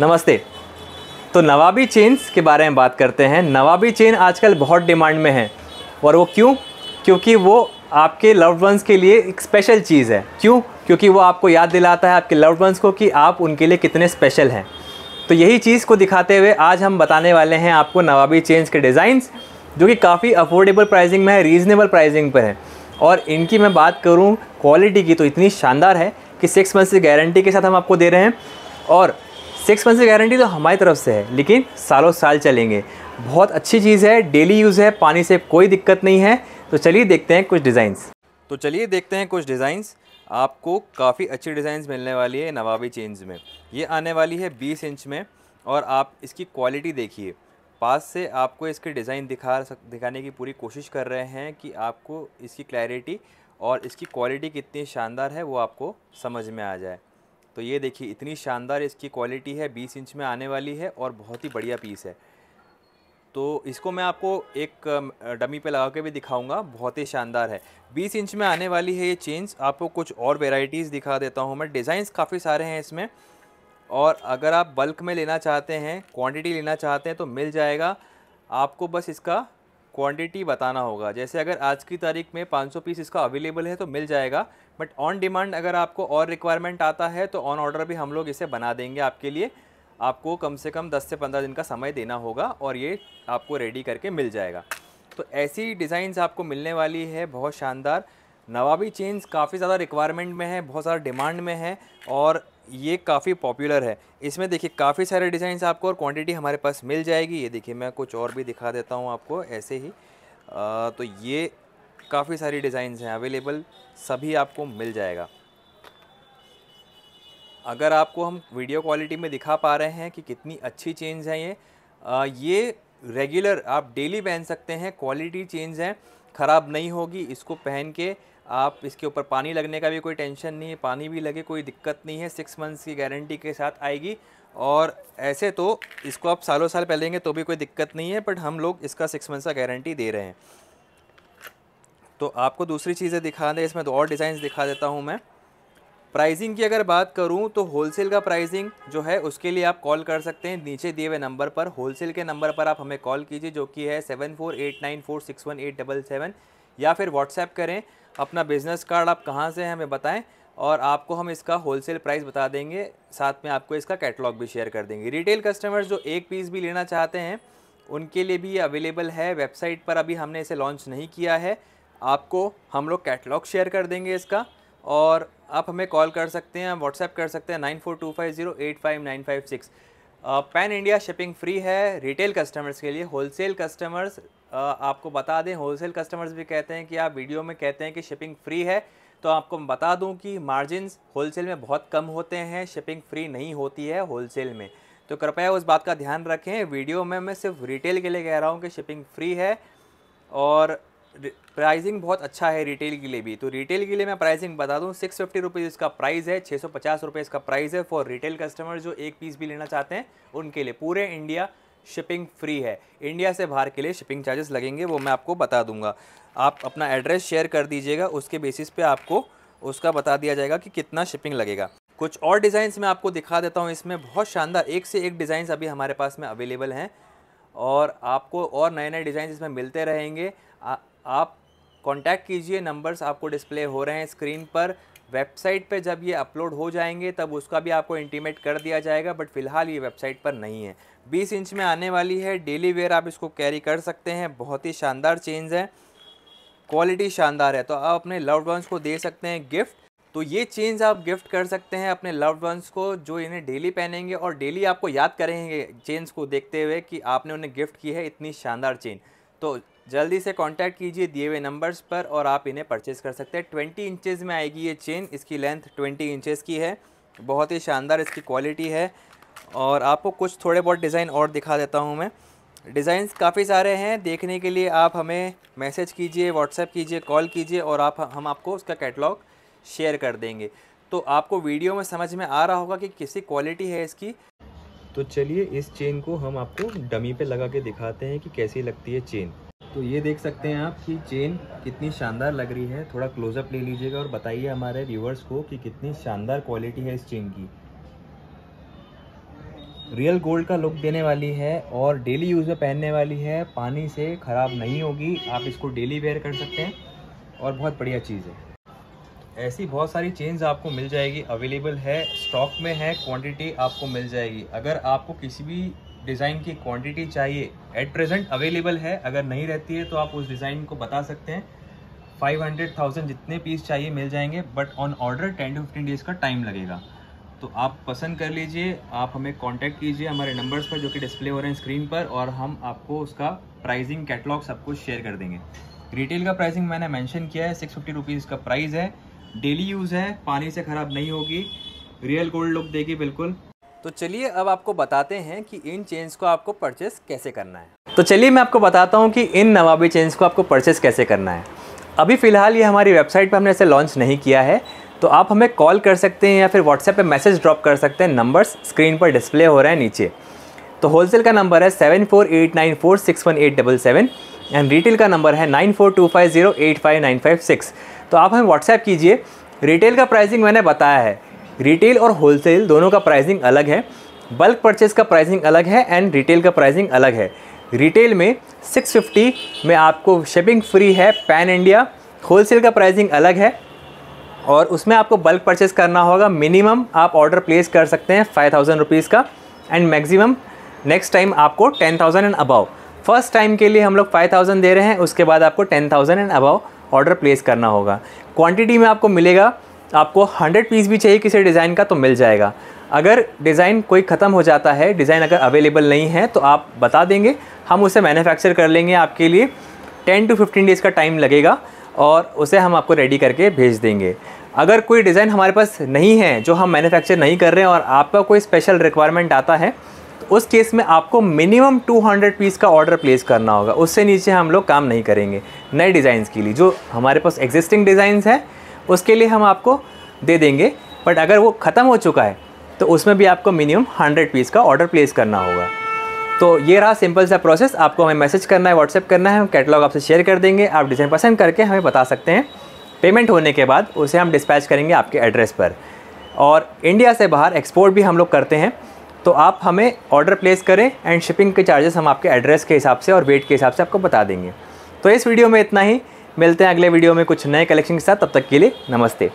नमस्ते। तो नवाबी चेन्स के बारे में बात करते हैं। नवाबी चेन आजकल बहुत डिमांड में है। और वो क्यों? क्योंकि वो आपके लव्ड वंस के लिए एक स्पेशल चीज़ है। क्यों? क्योंकि वो आपको याद दिलाता है आपके लव्ड वंस को कि आप उनके लिए कितने स्पेशल हैं। तो यही चीज़ को दिखाते हुए आज हम बताने वाले हैं आपको नवाबी चेन्स के डिज़ाइंस जो कि काफ़ी अफोर्डेबल प्राइसिंग में है रीज़नेबल प्राइसिंग पर है। और इनकी मैं बात करूँ क्वालिटी की तो इतनी शानदार है कि सिक्स मंथ्स की गारंटी के साथ हम आपको दे रहे हैं। और सिक्स मंथ्स की गारंटी तो हमारी तरफ़ से है, लेकिन सालों साल चलेंगे। बहुत अच्छी चीज़ है डेली यूज़ है, पानी से कोई दिक्कत नहीं है। तो चलिए देखते हैं कुछ डिज़ाइंस तो चलिए देखते हैं कुछ डिज़ाइंस आपको काफ़ी अच्छी डिज़ाइंस मिलने वाली है नवाबी चेंज में। ये आने वाली है 20 इंच में, और आप इसकी क्वालिटी देखिए। पास से आपको इसके डिज़ाइन दिखा सक, दिखाने की पूरी कोशिश कर रहे हैं कि आपको इसकी क्लैरिटी और इसकी क्वालिटी कितनी शानदार है, वो आपको समझ में आ जाए। तो ये देखिए, इतनी शानदार इसकी क्वालिटी है 20 इंच में आने वाली है और बहुत ही बढ़िया पीस है। तो इसको मैं आपको एक डमी पे लगा के भी दिखाऊँगा, बहुत ही शानदार है। 20 इंच में आने वाली है ये चेंज आपको कुछ और वेराइटीज़ दिखा देता हूँ मैं। डिज़ाइंस काफ़ी सारे हैं इसमें और अगर आप बल्क में लेना चाहते हैं क्वांटिटी लेना चाहते हैं तो मिल जाएगा। आपको बस इसका क्वांटिटी बताना होगा। जैसे अगर आज की तारीख में 500 पीस इसका अवेलेबल है तो मिल जाएगा बट ऑन डिमांड अगर आपको और रिक्वायरमेंट आता है तो ऑन ऑर्डर भी हम लोग इसे बना देंगे आपके लिए। आपको कम से कम 10 से 15 दिन का समय देना होगा और ये आपको रेडी करके मिल जाएगा। तो ऐसी डिज़ाइंस आपको मिलने वाली है, बहुत शानदार। नवाबी चेंज काफ़ी ज़्यादा रिक्वायरमेंट में है, बहुत ज़्यादा डिमांड में है और ये काफ़ी पॉपुलर है। इसमें देखिए काफ़ी सारे डिज़ाइंस आपको और क्वांटिटी हमारे पास मिल जाएगी। ये देखिए मैं कुछ और भी दिखा देता हूँ आपको ऐसे ही। आ, तो ये काफ़ी सारी डिज़ाइंस हैं अवेलेबल सभी आपको मिल जाएगा। अगर आपको हम वीडियो क्वालिटी में दिखा पा रहे हैं कि कितनी अच्छी चेंज है ये आ, ये रेगुलर आप डेली पहन सकते हैं क्वालिटी चेंज है, ख़राब नहीं होगी, इसको पहन के आप इसके ऊपर पानी लगने का भी कोई टेंशन नहीं है, पानी भी लगे, कोई दिक्कत नहीं है सिक्स मंथ्स की गारंटी के साथ आएगी और ऐसे तो इसको आप सालों साल पहलेंगे तो भी कोई दिक्कत नहीं है बट हम लोग इसका सिक्स मंथ्स का गारंटी दे रहे हैं। तो आपको दूसरी चीज़ें दिखा दें, इसमें दो और डिज़ाइन दिखा देता हूँ मैं। प्राइसिंग की अगर बात करूँ तो होलसेल का प्राइसिंग जो है, उसके लिए आप कॉल कर सकते हैं। नीचे दिए हुए नंबर पर, होलसेल के नंबर पर आप हमें कॉल कीजिए, जो कि है seven four eight nine four six one eight double seven या फिर व्हाट्सएप करें। अपना बिज़नेस कार्ड आप कहाँ से हैं, हमें बताएँ और आपको हम इसका होलसेल प्राइस बता देंगे। साथ में आपको इसका कैटलॉग भी शेयर कर देंगे। रिटेल कस्टमर्स जो एक पीस भी लेना चाहते हैं, उनके लिए भी ये अवेलेबल है। वेबसाइट पर अभी हमने इसे लॉन्च नहीं किया है। आपको हम लोग कैटलॉग शेयर कर देंगे इसका और आप हमें कॉल कर सकते हैं व्हाट्सएप कर सकते हैं nine four two five zero eight five nine five six pan India shipping free है रिटेल कस्टमर्स के लिए होलसेल कस्टमर्स आपको बता दें होलसेल कस्टमर्स भी कहते हैं कि आप वीडियो में कहते हैं कि शिपिंग फ्री है तो आपको मैं बता दूँ कि मार्जिन्स होलसेल में बहुत कम होते हैं शिपिंग फ्री नहीं होती है होलसेल में। तो कृपया उस बात का ध्यान रखें वीडियो में मैं सिर्फ़ रिटेल के लिए कह रहा हूँ कि शिपिंग फ्री है, और प्राइसिंग बहुत अच्छा है रिटेल के लिए भी। तो रिटेल के लिए मैं प्राइसिंग बता दूँ सिक्स फिफ्टी रुपीज़ इसका प्राइस है छः सौ पचास रुपये इसका प्राइस है फॉर रिटेल कस्टमर जो एक पीस भी लेना चाहते हैं, उनके लिए। पूरे इंडिया शिपिंग फ्री है। इंडिया से बाहर के लिए शिपिंग चार्जेस लगेंगे, वो मैं आपको बता दूँगा। आप अपना एड्रेस शेयर कर दीजिएगा, उसके बेसिस पे आपको उसका बता दिया जाएगा कि कितना शिपिंग लगेगा। कुछ और डिज़ाइंस मैं आपको दिखा देता हूँ इसमें। बहुत शानदार, एक से एक डिज़ाइंस अभी हमारे पास में अवेलेबल हैं और आपको और नए नए डिज़ाइन इसमें मिलते रहेंगे। आप कांटेक्ट कीजिए नंबर्स आपको डिस्प्ले हो रहे हैं स्क्रीन पर। वेबसाइट पे जब ये अपलोड हो जाएँगे, तब उसका भी आपको इंटीमेट कर दिया जाएगा बट फ़िलहाल ये वेबसाइट पर नहीं है। 20 इंच में आने वाली है डेली वेयर आप इसको कैरी कर सकते हैं। बहुत ही शानदार चेंज है। क्वालिटी शानदार है। तो आप अपने लव्ड वंस को दे सकते हैं गिफ्ट तो ये चेंज आप गिफ्ट कर सकते हैं अपने लव्ड वंस को, जो इन्हें डेली पहनेंगे और डेली आपको याद करेंगे चेंज को देखते हुए कि आपने उन्हें गिफ्ट की है। इतनी शानदार चेन तो जल्दी से कांटेक्ट कीजिए दिए हुए नंबर्स पर और आप इन्हें परचेज़ कर सकते हैं। ट्वेंटी इंचज़ में आएगी ये चेन इसकी लेंथ ट्वेंटी इंचज़ की है। बहुत ही शानदार इसकी क्वालिटी है। और आपको कुछ थोड़े बहुत डिज़ाइन और दिखा देता हूँ मैं। डिज़ाइंस काफ़ी सारे हैं, देखने के लिए आप हमें मैसेज कीजिए व्हाट्सएप कीजिए कॉल कीजिए और आप, हम आपको उसका कैटलॉग शेयर कर देंगे। तो आपको वीडियो में समझ में आ रहा होगा कि किसी क्वालिटी है इसकी। तो चलिए इस चेन को हम आपको डमी पे लगा के दिखाते हैं कि कैसी लगती है चेन तो ये देख सकते हैं आप कि चेन कितनी शानदार लग रही है। थोड़ा क्लोजअप ले लीजिएगा और बताइए हमारे व्यूवर्स को कि कितनी शानदार क्वालिटी है इस चेन की। रियल गोल्ड का लुक देने वाली है और डेली यूज़ में पहनने वाली है। पानी से ख़राब नहीं होगी। आप इसको डेली वेयर कर सकते हैं और बहुत बढ़िया चीज़ है। ऐसी बहुत सारी चेंज आपको मिल जाएगी अवेलेबल है स्टॉक में है क्वांटिटी आपको मिल जाएगी। अगर आपको किसी भी डिज़ाइन की क्वांटिटी चाहिए एट प्रेजेंट अवेलेबल है, अगर नहीं रहती है तो आप उस डिज़ाइन को बता सकते हैं। फाइव हंड्रेड थाउज़ेंड जितने पीस चाहिए, मिल जाएँगे but on order ten to fifteen days का टाइम लगेगा। तो आप पसंद कर लीजिए, आप हमें कांटेक्ट कीजिए हमारे नंबर्स पर, जो कि डिस्प्ले हो रहे हैं स्क्रीन पर, और हम आपको उसका प्राइसिंग कैटलॉग सब कुछ शेयर कर देंगे। रिटेल का प्राइसिंग मैंने मेंशन किया है सिक्स फिफ्टी रुपीज़ का प्राइस है। डेली यूज़ है, पानी से ख़राब नहीं होगी। रियल गोल्ड लुक देगी बिल्कुल। तो चलिए अब आपको बताते हैं कि इन चेंज को आपको परचेस कैसे करना है। तो चलिए मैं आपको बताता हूँ कि इन नवाबी चेंज को आपको परचेस कैसे करना है। अभी फ़िलहाल ये हमारी वेबसाइट पर हमने इसे लॉन्च नहीं किया है तो आप हमें कॉल कर सकते हैं या फिर व्हाट्सएप पे मैसेज ड्रॉप कर सकते हैं। नंबर्स स्क्रीन पर डिस्प्ले हो रहे हैं नीचे। तो होलसेल का नंबर है seven four eight nine four six one eight double seven. And retail का नंबर है nine four two five zero eight five nine five six तो आप हमें व्हाट्सएप कीजिए। रिटेल का प्राइसिंग मैंने बताया है। रिटेल और होलसेल दोनों का प्राइसिंग अलग है। बल्क परचेज का प्राइसिंग अलग है एंड रिटेल का प्राइसिंग अलग है। रिटेल में 650 में आपको शिपिंग फ्री है पैन इंडिया होलसेल का प्राइसिंग अलग है। और उसमें आपको बल्क परचेज करना होगा। मिनिमम आप ऑर्डर प्लेस कर सकते हैं फाइव थाउज़ेंड रुपीज़ का। एंड मैक्सिमम नेक्स्ट टाइम आपको ten thousand and above first time के लिए हम लोग फाइव थाउज़ेंड दे रहे हैं, उसके बाद आपको ten thousand and above order place करना होगा। क्वांटिटी में आपको मिलेगा, आपको हंड्रेड पीस भी चाहिए किसी डिज़ाइन का तो मिल जाएगा। अगर डिज़ाइन कोई ख़त्म हो जाता है डिज़ाइन अगर अवेलेबल नहीं है तो आप बता देंगे, हम उसे मैन्युफैक्चर कर लेंगे, आपके लिए टेन टू फिफ्टीन डेज़ का टाइम लगेगा और उसे हम आपको रेडी करके भेज देंगे। अगर कोई डिज़ाइन हमारे पास नहीं है, जो हम मैन्युफैक्चर नहीं कर रहे हैं और आपका कोई स्पेशल रिक्वायरमेंट आता है उस केस में आपको मिनिमम 200 पीस का ऑर्डर प्लेस करना होगा। उससे नीचे हम लोग काम नहीं करेंगे। नए डिज़ाइंस के लिए, जो हमारे पास एग्जिस्टिंग डिज़ाइंस हैं, उसके लिए हम आपको दे देंगे। बट अगर वो ख़त्म हो चुका है तो उसमें भी आपको मिनिमम 100 पीस का ऑर्डर प्लेस करना होगा। तो ये रहा सिंपल सा प्रोसेस आपको हमें मैसेज करना है व्हाट्सएप करना है, हम कैटलॉग आपसे शेयर कर देंगे। आप डिज़ाइन पसंद करके हमें बता सकते हैं। पेमेंट होने के बाद उसे हम डिस्पैच करेंगे आपके एड्रेस पर। और इंडिया से बाहर एक्सपोर्ट भी हम लोग करते हैं। तो आप हमें ऑर्डर प्लेस करें एंड शिपिंग के चार्जेस हम आपके एड्रेस के हिसाब से और वेट के हिसाब से आपको बता देंगे। तो इस वीडियो में इतना ही। मिलते हैं अगले वीडियो में कुछ नए कलेक्शन के साथ। तब तक के लिए नमस्ते।